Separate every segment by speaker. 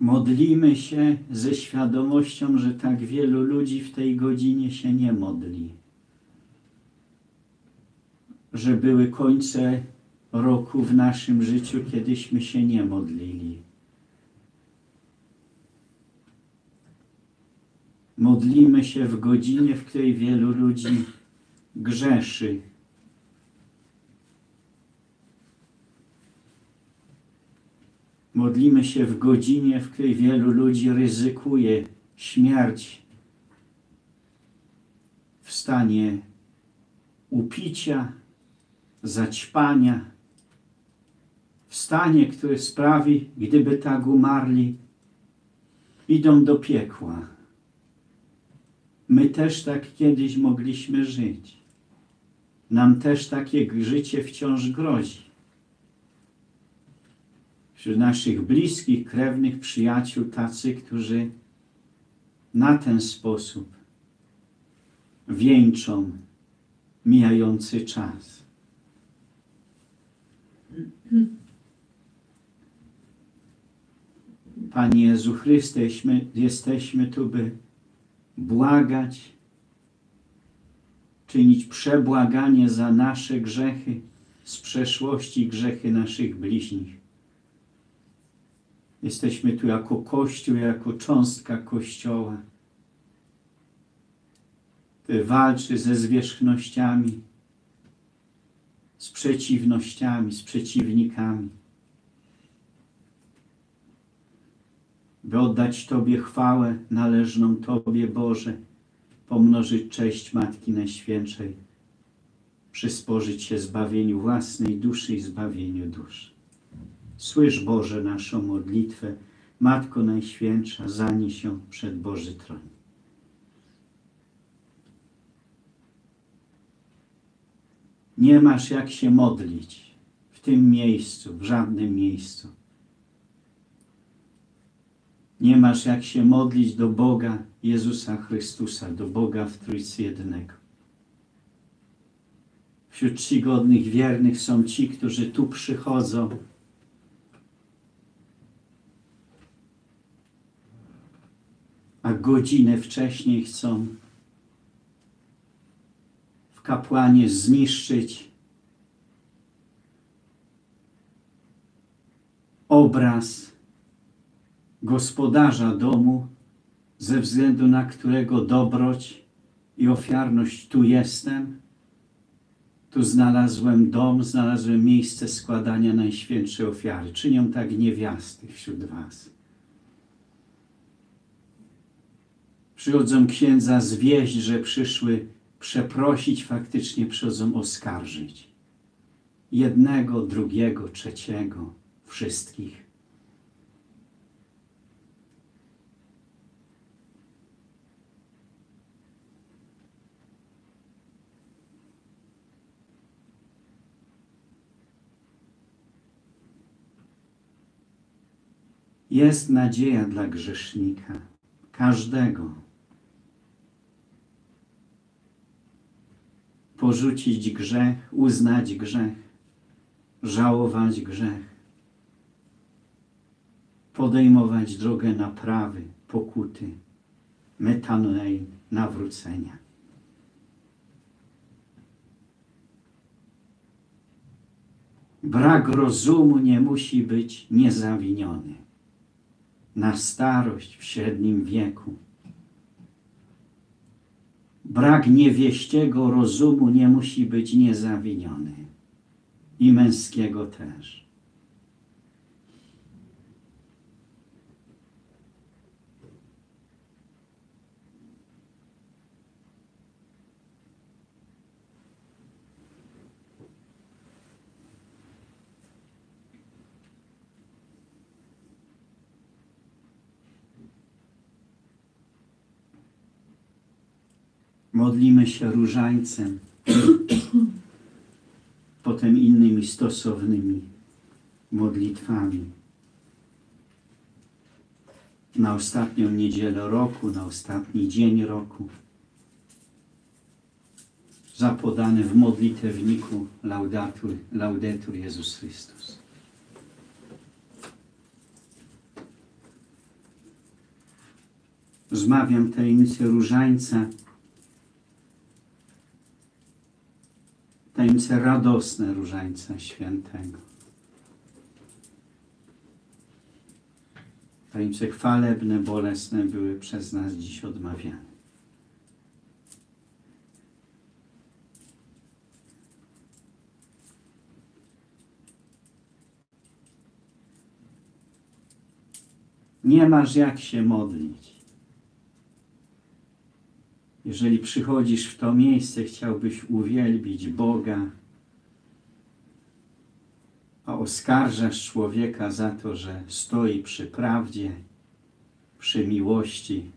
Speaker 1: Modlimy się ze świadomością, że tak wielu ludzi w tej godzinie się nie modli. Że były końce roku w naszym życiu, kiedyśmy się nie modlili. Modlimy się w godzinie, w której wielu ludzi grzeszy. Modlimy się w godzinie, w której wielu ludzi ryzykuje śmierć w stanie upicia, zaćpania, w stanie, który sprawi, gdyby tak umarli, idą do piekła. My też tak kiedyś mogliśmy żyć. Nam też takie życie wciąż grozi. Wśród naszych bliskich, krewnych, przyjaciół, tacy, którzy na ten sposób wieńczą mijający czas. Panie Jezu Chryste, jesteśmy, jesteśmy tu, by błagać, czynić przebłaganie za nasze grzechy z przeszłości, grzechy naszych bliźnich. Jesteśmy tu jako Kościół, jako cząstka Kościoła, walczy ze zwierzchnościami, z przeciwnościami, z przeciwnikami. by oddać Tobie chwałę należną Tobie, Boże, pomnożyć cześć Matki Najświętszej, przysporzyć się zbawieniu własnej duszy i zbawieniu dusz. Słysz, Boże, naszą modlitwę, Matko Najświętsza, zanieś ją przed Boży Tron. Nie masz jak się modlić w tym miejscu, w żadnym miejscu. Nie masz jak się modlić do Boga Jezusa Chrystusa, do Boga w Trójcy Jednego. Wśród czcigodnych, wiernych są ci, którzy tu przychodzą, a godzinę wcześniej chcą w kapłanie zniszczyć obraz gospodarza domu, ze względu na którego dobroć i ofiarność tu jestem, tu znalazłem dom, znalazłem miejsce składania najświętszej ofiary. Czynią tak niewiasty wśród was. Przychodzą księdza zwieść, że przyszły przeprosić, faktycznie przychodzą oskarżyć. Jednego, drugiego, trzeciego, wszystkich. Jest nadzieja dla grzesznika, każdego. Porzucić grzech, uznać grzech, żałować grzech, podejmować drogę naprawy, pokuty, metanei, nawrócenia. Brak rozumu nie musi być niezawiniony na starość w średnim wieku. Brak niewieściego rozumu nie musi być niezawiniony i męskiego też. Modlimy się różańcem, potem innymi stosownymi modlitwami. Na ostatnią niedzielę roku, na ostatni dzień roku, zapodane w modlitewniku Laudatur, Laudetur Jezus Chrystus. Zmawiam tajemnicę różańca, tajemnice radosne różańca świętego. Tajemnice chwalebne, bolesne były przez nas dziś odmawiane. Nie masz jak się modlić. Jeżeli przychodzisz w to miejsce, chciałbyś uwielbić Boga, a oskarżasz człowieka za to, że stoi przy prawdzie, przy miłości,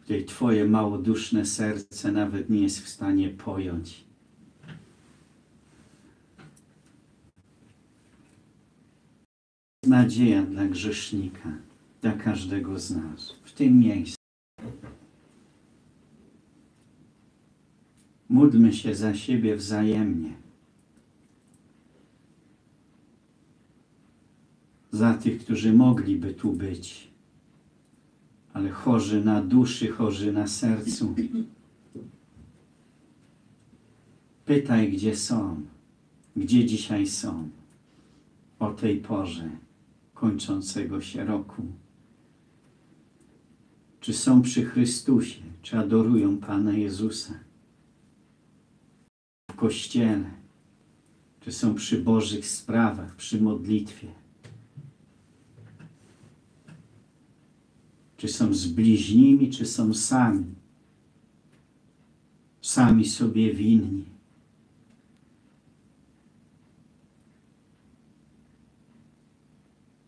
Speaker 1: której Twoje małoduszne serce nawet nie jest w stanie pojąć. Nadzieja dla grzesznika, dla każdego z nas, w tym miejscu. Módlmy się za siebie wzajemnie. Za tych, którzy mogliby tu być, ale chorzy na duszy, chorzy na sercu. Pytaj, gdzie są, gdzie dzisiaj są, o tej porze kończącego się roku. Czy są przy Chrystusie, czy adorują Pana Jezusa? Kościele, czy są przy Bożych sprawach, przy modlitwie? Czy są z bliźnimi, czy są sami? Sami sobie winni.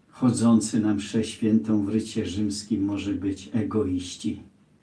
Speaker 1: chodzący na mszę świętą w rycie rzymskim może być egoiści.